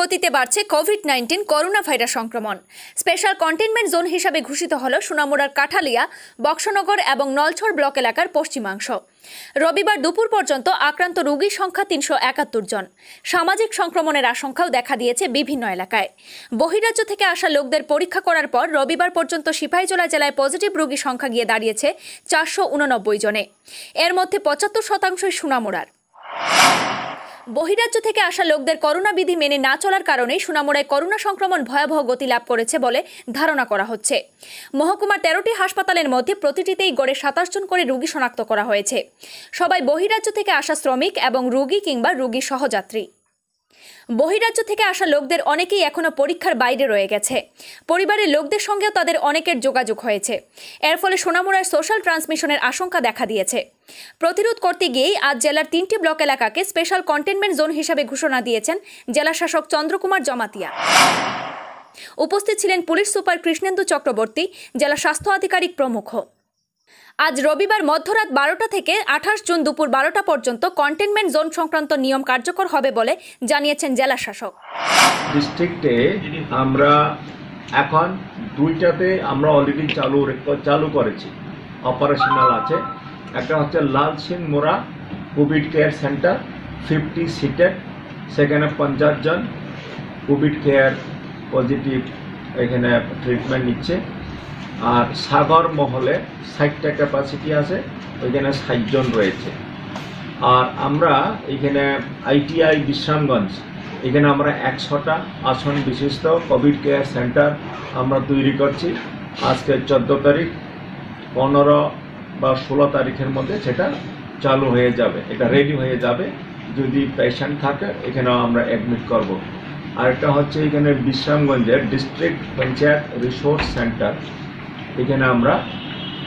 গতিতে বাড়ছে COVID nineteen corona virus সংক্রমণ। স্পেশাল কন্টেনমেন্ট জোন হিসাবে ঘোষিত হল সোনামুড়ার কাঠালিয়া, বক্সনগর এবং নলছড় ব্লক এলাকার পশ্চিমাংশ। রবিবার দুপুর পর্যন্ত আক্রান্ত রোগীর সংখ্যা তিনশো একাত্তর জন। সামাজিক সংক্রমণের আশঙ্কাও দেখা দিয়েছে বিভিন্ন এলাকায়। বহিরাজ্য থেকে আসা লোকদের পরীক্ষা করার পর রবিবার পর্যন্ত সিপাহীজলা জেলায় পজিটিভ রোগীর সংখ্যা গিয়ে দাঁড়িয়েছে চারশো উননব্বই জনে। এর মধ্যে পঁচাত্তর শতাংশই সোনামুড়ার। বহিরাজ্য থেকে আসা লোকদের করোনা বিধি মেনে না চলার কারণে সুনামোড়ায় করোনা সংক্রমণ ভয়াবহ গতি লাভ করেছে বলে ধারণা করা হচ্ছে। মহকুমার তেরোটি হাসপাতালের মধ্যে প্রতিটিতেই গড়ে সাতাশ জন করে রোগী শনাক্ত করা হয়েছে। সবাই বহিরাজ্য থেকে আসা শ্রমিক এবং রোগী কিংবা রোগী সহযাত্রী। বহিরাজ্য থেকে আসা লোকদের অনেকেই এখনও পরীক্ষার বাইরে রয়ে গেছে। পরিবারের লোকদের সঙ্গেও তাদের অনেকের যোগাযোগ হয়েছে। এর ফলে সোনামুড়ার সোশ্যাল ট্রান্সমিশনের আশঙ্কা দেখা দিয়েছে। প্রতিরোধ করতে গিয়েই আজ জেলার তিনটি ব্লক এলাকাকে স্পেশাল কন্টেনমেন্ট জোন হিসাবে ঘোষণা দিয়েছেন জেলা শাসক চন্দ্রকুমার জমাতিয়া। উপস্থিত ছিলেন পুলিশ সুপার কৃষ্ণেন্দু চক্রবর্তী, জেলা স্বাস্থ্য আধিকারিক প্রমুখ। আজ রবিবার মধ্যরাত বারোটা থেকে আঠাশ জুন দুপুর বারোটা পর্যন্ত কন্টেনমেন্ট জোন সংক্রান্ত নিয়ম কার্যকর হবে বলে জানিয়েছেন জেলা শাসক ডিস্ট্রিক্টে আমরা এখন দুইটাতে আমরা অলরেডি চালু চালু করেছি। অপারেশনাল আছে। একটা হচ্ছে Lal Singh Mura COVID care centre fifty seated সেখানে পঞ্চাশ জন কোভিড কেয়ার পজিটিভ এখানে ট্রিটমেন্ট নিচ্ছে। আর সাগর মহলে ষাটটা ক্যাপাসিটি আছে, ওইখানে ষাট জন রয়েছে। আর আমরা এখানে আইটিআই বিশ্রামগঞ্জ, এখানে আমরা একশোটা আসন বিশিষ্ট কোভিড কেয়ার সেন্টার আমরা তৈরি করছি। আজকে চোদ্দ তারিখ, পনেরো বা ষোলো তারিখের মধ্যে সেটা চালু হয়ে যাবে, এটা রেডি হয়ে যাবে। যদি পেশেন্ট থাকে, এখানেও আমরা অ্যাডমিট করব। আরেকটা হচ্ছে এখানে বিশ্রামগঞ্জের ডিস্ট্রিক্ট পঞ্চায়েত রিসোর্স সেন্টার এখানে আমরা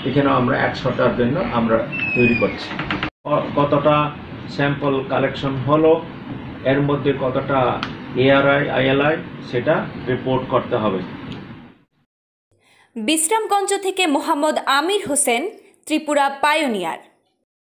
এখানেও আমরা একশোটার জন্য আমরা তৈরি করছি। কতটা স্যাম্পল কালেকশন হলো, এর মধ্যে কতটা এআরআই আইএলআই সেটা রিপোর্ট করতে হবে। বিশ্রামগঞ্জ থেকে মোহাম্মদ আমির হোসেন, ত্রিপুরা পায়োনিয়ার